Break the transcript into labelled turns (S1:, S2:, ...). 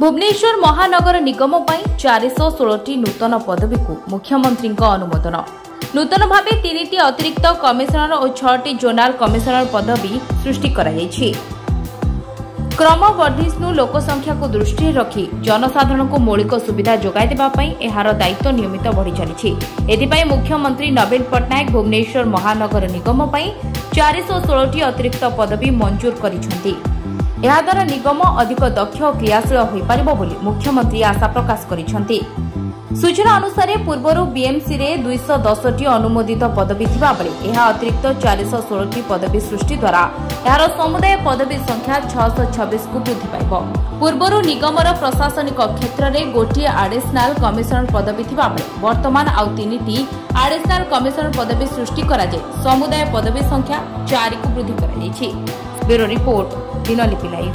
S1: ଭୁବନେଶ୍ୱର ମହାନଗର ନିଗମ ପାଇଁ ଚାରିଶହ ଷୋହଳଟି ନୂତନ ପଦବୀକୁ ମୁଖ୍ୟମନ୍ତ୍ରୀଙ୍କ ଅନୁମୋଦନ। ନୂତନ ଭାବେ ତିନିଟି ଅତିରିକ୍ତ କମିଶନର ଓ ଛଅଟି ଜୋନାଲ କମିଶନର ପଦବୀ ସୃଷ୍ଟି କରାଯାଇଛି। କ୍ରମବର୍ଦ୍ଧିଷ୍ଣୁ ଲୋକସଂଖ୍ୟାକୁ ଦୃଷ୍ଟିରେ ରଖି ଜନସାଧାରଣଙ୍କୁ ମୌଳିକ ସୁବିଧା ଯୋଗାଇ ଦେବା ପାଇଁ ଏହାର ଦାୟିତ୍ୱ ନିୟମିତ ବଢ଼ି ଚାଲିଛି ଏଥିପାଇଁ ମୁଖ୍ୟମନ୍ତ୍ରୀ ନବୀନ ପଟ୍ଟନାୟକ ଭୁବନେଶ୍ୱର ମହାନଗର ନିଗମ ପାଇଁ ଚାରିଶହ ଷୋହଳଟି ଅତିରିକ୍ତ ପଦବୀ ମଞ୍ଜୁର କରିଛନ୍ତି। ଏହାଦ୍ୱାରା ନିଗମ ଅଧିକ ଦକ୍ଷ ଓ କ୍ରିୟାଶୀଳ ହୋଇପାରିବ ବୋଲି ମୁଖ୍ୟମନ୍ତ୍ରୀ ଆଶା ପ୍ରକାଶ କରିଛନ୍ତି। ସୂଚନା ଅନୁସାରେ ପୂର୍ବରୁ ବିଏମ୍ସିରେ ଦୁଇଶହ ଦଶଟି ଅନୁମୋଦିତ ପଦବୀ ଥିବାବେଳେ ଏହା ଅତିରିକ୍ତ ଚାରିଶହ ଷୋହଳଟି ପଦବୀ ସୃଷ୍ଟି ଦ୍ୱାରା ଏହାର ସମୁଦାୟ ପଦବୀ ସଂଖ୍ୟା ଛଅଶହ ଛବିଶକୁ ବୃଦ୍ଧି ପାଇବ। ପୂର୍ବରୁ ନିଗମର ପ୍ରଶାସନିକ କ୍ଷେତ୍ରରେ ଗୋଟିଏ ଆଡିସନାଲ କମିଶନର ପଦବୀ ଥିବାବେଳେ ବର୍ତ୍ତମାନ ଆଉ ତିନିଟି ଆଡିସନାଲ କମିଶନର ପଦବୀ ସୃଷ୍ଟି କରାଯାଇ ସମୁଦାୟ ପଦବୀ ସଂଖ୍ୟା ଚାରିକୁ ବୃଦ୍ଧି କରାଯାଇଛି। Bureau report Dinalipi live.